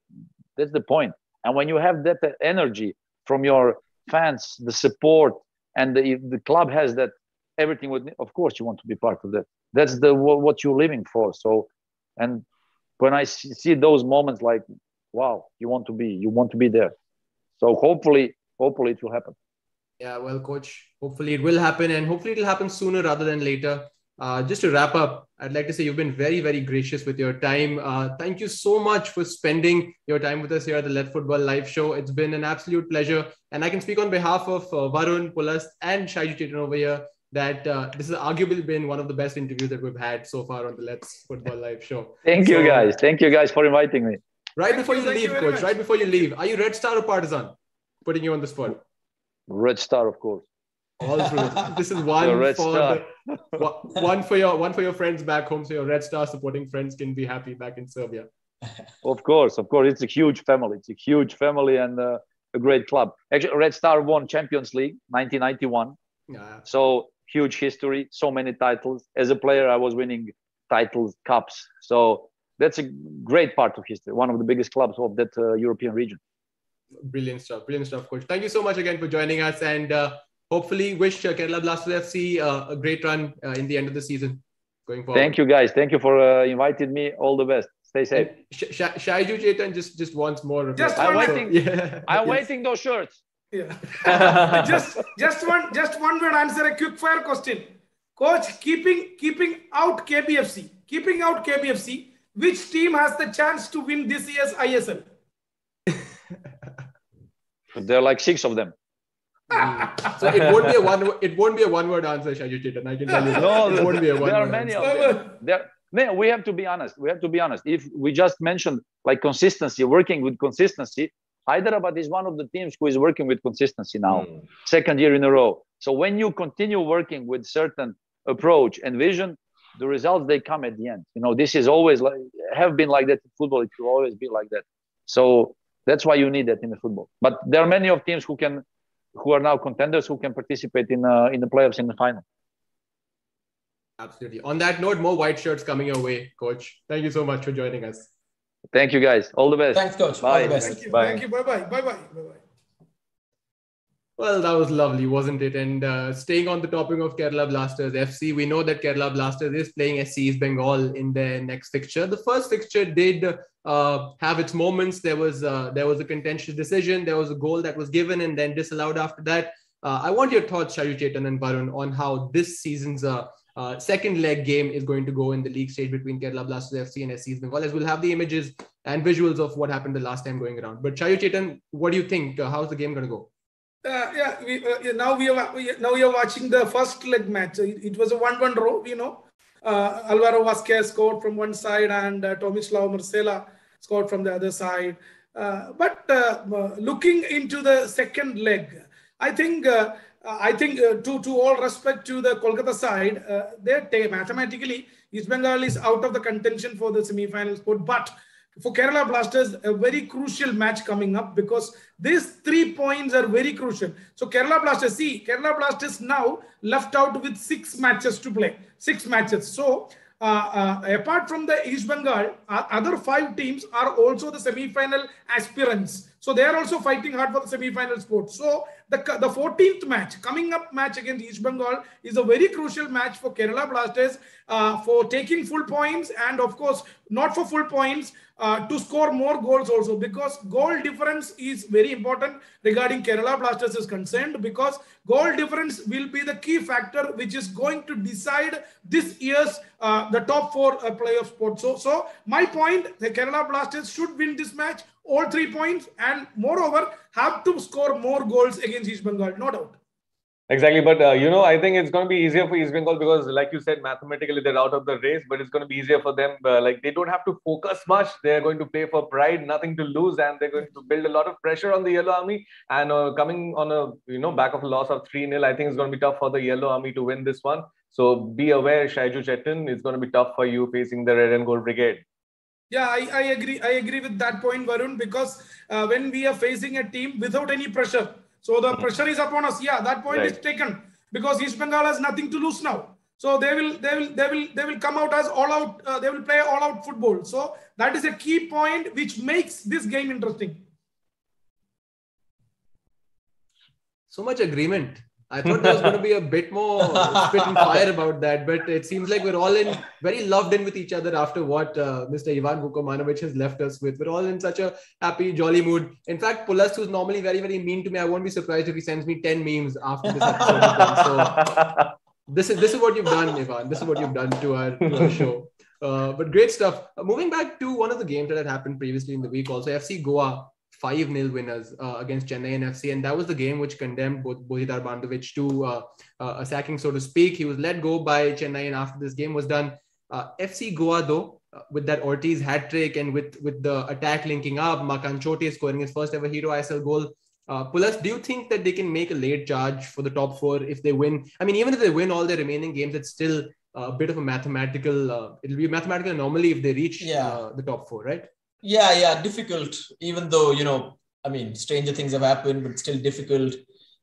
that's the point. And when you have that energy from your fans, the support, and the, the club has that, everything would. Of course, you want to be part of that. That's the what you're living for. So, and when I see those moments, like, wow, you want to be, you want to be there. So hopefully, hopefully it will happen. Yeah, well, coach, hopefully it will happen and hopefully it'll happen sooner rather than later. Uh, just to wrap up, I'd like to say you've been very, very gracious with your time. Uh, thank you so much for spending your time with us here at the Let Football Live Show. It's been an absolute pleasure. And I can speak on behalf of uh, Varun, Pulas, and Shaiju Chetan over here. that uh, this has arguably been one of the best interviews that we've had so far on the Let's Football Live show. Thank so, you guys. Thank you guys for inviting me. Right thank before you, you leave, you coach, right before you leave, are you Red Star or Partizan? Putting you on the spot. Red Star, of course. All through. this is one for the, one for your one for your friends back home, so your Red Star supporting friends can be happy back in Serbia. of course, of course, it's a huge family. It's a huge family and uh, a great club. Actually, Red Star won Champions League 1991. Yeah. So huge history, so many titles. As a player, I was winning titles, cups. So that's a great part of history. One of the biggest clubs of that uh, European region. Brilliant stuff. Brilliant stuff, coach. Thank you so much again for joining us, and uh, hopefully wish uh, Kerala Blasters FC uh, a great run uh, in the end of the season. Going forward. Thank you, guys. Thank you for uh, inviting me. All the best. Stay safe. Sh- Sh- Shaiju Chetan just just once more. Just I'm waiting. Yeah. I'm yes. waiting those shirts. Yeah. just just one just one word answer a quick fire question. Coach, keeping keeping out KBFC, keeping out KBFC, which team has the chance to win this year's ISL? There are like six of them. Mm. so it won't be a one. It won't be a one-word answer, Shaiju Chetan. I can tell you. No, it won't be a one. There are many answer. of them. There, man, we have to be honest. We have to be honest. If we just mentioned like consistency, working with consistency, Hyderabad is one of the teams who is working with consistency now, mm. second year in a row. So when you continue working with certain approach and vision, the results they come at the end. You know, this is always like have been like that in football. It will always be like that. So that's why you need that in the football. But there are many of teams who can, who are now contenders who can participate in uh, in the playoffs in the final. Absolutely. On that note, more white shirts coming your way, coach. Thank you so much for joining us. Thank you, guys. All the best. Thanks, coach. Bye. All the best. Thank you. Bye. Thank you. Bye bye. Bye bye. Bye bye. Well, that was lovely, wasn't it? And uh, staying on the topic of Kerala Blasters FC, we know that Kerala Blasters is playing SC East Bengal in their next fixture. The first fixture did uh, have its moments. There was uh, there was a contentious decision. There was a goal that was given and then disallowed after that. Uh, I want your thoughts, Shaiju Chetan and Varun, on how this season's uh, uh, second leg game is going to go in the league stage between Kerala Blasters FC and SC East Bengal, as we'll have the images and visuals of what happened the last time going around. But Shaiju Chetan, what do you think? how's the game going to go? Uh, yeah, we, uh, now we are we, now we are watching the first leg match. It, it was a one-one draw. You know, uh, Alvaro Vazquez scored from one side and uh, Tomislav Mrcela scored from the other side. Uh, but uh, uh, looking into the second leg, I think I think to to all respect to the Kolkata side, they mathematically East Bengal is out of the contention for the semi-final spot, but for Kerala Blasters, a very crucial match coming up because these three points are very crucial. So Kerala Blasters, see, Kerala Blasters now left out with six matches to play, six matches. So uh, uh, apart from the East Bengal, uh, other five teams are also the semi-final aspirants. So they are also fighting hard for the semi-final spot. So the, the 14th match, coming up match against East Bengal is a very crucial match for Kerala Blasters uh, for taking full points and of course not for full points uh, to score more goals also because goal difference is very important regarding Kerala Blasters is concerned because goal difference will be the key factor which is going to decide this year's uh, the top four uh, playoff spot. So, so my point, the Kerala Blasters should win this match all three points and moreover have to score more goals against East Bengal, no doubt. Exactly, but uh, you know, I think it's going to be easier for East Bengal because, like you said, mathematically they're out of the race. But it's going to be easier for them. Uh, like they don't have to focus much. They're going to play for pride, nothing to lose, and they're going to build a lot of pressure on the Yellow Army. And uh, coming on a you know back of a loss of three 0 I think it's going to be tough for the Yellow Army to win this one. So be aware, Shaiju Chetan, it's going to be tough for you facing the Red and Gold Brigade. Yeah, I, I agree. I agree with that point, Varun, because uh, when we are facing a team without any pressure so the pressure is upon us. Yeah, that point right. is taken because East Bengal has nothing to lose now. So they will, they will, they will, they will come out as all out. Uh, they will play all out football. So that is a key point which makes this game interesting. So much agreement. I thought there was going to be a bit more spit and fire about that, but it seems like we're all in very loved in with each other after what uh, Mr. Ivan Vukomanovic has left us with. We're all in such a happy, jolly mood. In fact, Pulas, who's normally very, very mean to me, I won't be surprised if he sends me 10 memes after this episode. so this is this is what you've done, Ivan. This is what you've done to our, to our show. Uh, but great stuff. Uh, moving back to one of the games that had happened previously in the week, also FC Goa 5 0 winners uh, against Chennaiyin FC. And that was the game which condemned both Bojidar Bandovich to uh, uh, a sacking, so to speak. He was let go by Chennai, and after this game was done, uh, FC Goa, though, uh, with that Ortiz hat trick and with, with the attack linking up, Makan Chothe scoring his first ever Hero ISL goal. Uh, Pulas, do you think that they can make a late charge for the top four if they win? I mean, even if they win all their remaining games, it's still a bit of a mathematical, uh, it'll be a mathematical anomaly if they reach yeah. uh, the top four, right? Yeah, yeah, difficult. Even though, you know, I mean, stranger things have happened, but still difficult.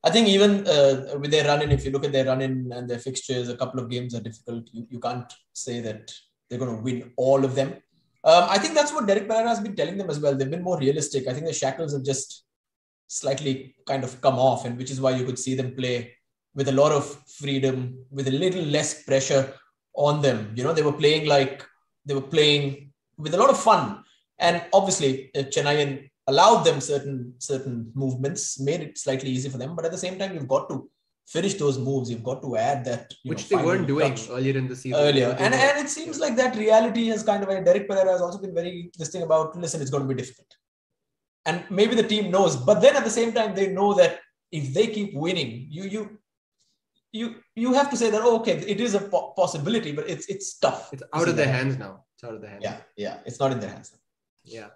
I think even uh, with their run in, if you look at their run in and their fixtures, a couple of games are difficult. You, you can't say that they're going to win all of them. Um, I think that's what Derrick Pereira has been telling them as well. They've been more realistic. I think the shackles have just slightly kind of come off, and which is why you could see them play with a lot of freedom, with a little less pressure on them. You know, they were playing like they were playing with a lot of fun. And obviously, uh, Chennai allowed them certain certain movements, made it slightly easy for them. But at the same time, you've got to finish those moves. You've got to add that, which know, they weren't doing earlier in the season. Earlier, and and it seems like that reality has kind of. Derrick Pereira has also been very this thing about. Listen, it's going to be difficult, and maybe the team knows. But then at the same time, they know that if they keep winning, you you you you have to say that oh, okay it is a po- possibility but it's it's tough it's out of their hands now it's out of their hands yeah yeah it's not in their hands yeah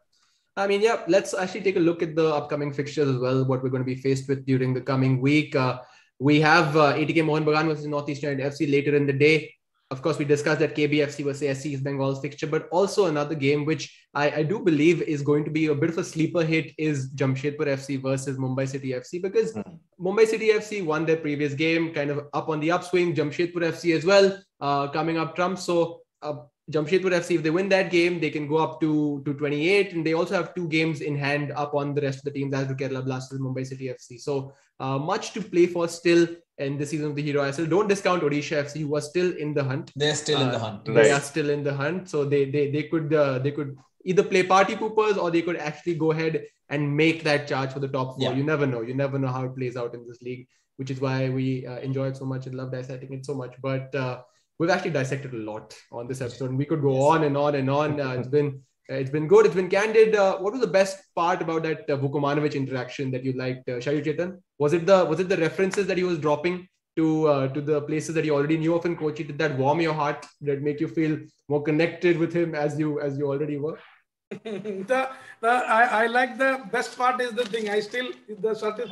I mean, yeah, let's actually take a look at the upcoming fixtures as well, what we're going to be faced with during the coming week. Uh, we have uh, ATK Mohun Bagan versus Northeast United FC later in the day of course, we discussed that KBFC versus SC East Bengal's fixture, but also another game which I, I, do believe is going to be a bit of a sleeper hit is Jamshedpur FC versus Mumbai City FC because mm. Mumbai City FC won their previous game, kind of up on the upswing. Jamshedpur FC as well, uh, coming up trump. So uh, Jamshedpur FC, if they win that game, they can go up to, to 28. And they also have two games in hand up on the rest of the teams, as do Kerala Blasters, Mumbai City FC. So uh, much to play for still in the season of the Hero ISL. Don't discount Odisha FC, who are still in the hunt. They're still uh, in the hunt. They are still in the hunt. So they they, they could uh, they could either play party poopers or they could actually go ahead and make that charge for the top four. Yeah. You never know. You never know how it plays out in this league, which is why we uh, enjoy it so much and love dissecting it so much. But uh, we've actually dissected a lot on this episode. We could go yes. on and on and on. Uh, it's been it's been good. It's been candid. Uh, what was the best part about that uh, Vukomanovic interaction that you liked, uh, Shaiju Chetan? Was it the was it the references that he was dropping to uh, to the places that you already knew of in Kochi? Did that warm your heart? Did make you feel more connected with him as you as you already were? the, the I, I like the best part is the thing. I still the shot is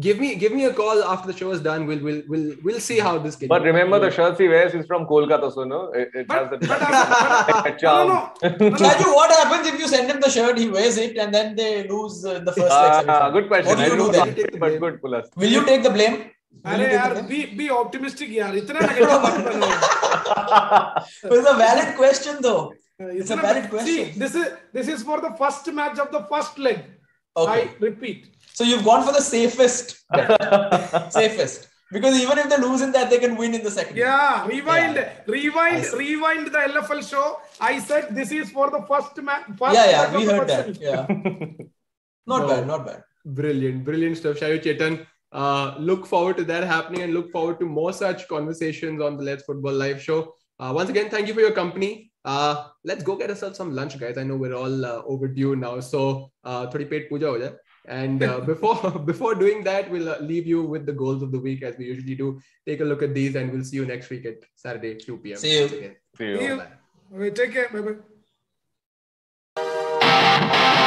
give me give me a call after the show is done. We'll we'll we'll we'll see how this gets. But remember, the shirts he wears is from Kolkata, so no, it, it but, has the but, but, charm. No, no, no. what happens if you send him the shirt, he wears it, and then they lose uh, the first leg? Ah, good question. What do you do then? But good, Pulas. Will you take the blame? अरे यार be be optimistic यार इतना negative मत बनो it's a valid question though it's a valid question see this is this is for the first match of the first leg okay. I repeat so you've gone for the safest, safest. Because even if they lose in that, they can win in the second. Yeah, rewind, yeah. rewind, rewind the LFL show. I said this is for the first match. Yeah, yeah, we heard that. Yeah, not no. bad, not bad. Brilliant, brilliant stuff, Shaiju Chetan. Uh, look forward to that happening and look forward to more such conversations on the Let's Football Live show. Uh, once again, thank you for your company. Uh, let's go get ourselves some lunch, guys. I know we're all uh, overdue now. So, uh, thodi pet puja ho jaye. And uh, before before doing that, we'll uh, leave you with the goals of the week as we usually do. Take a look at these, and we'll see you next week at Saturday 2 p.m. See you. See you. See you. Take care. Bye bye.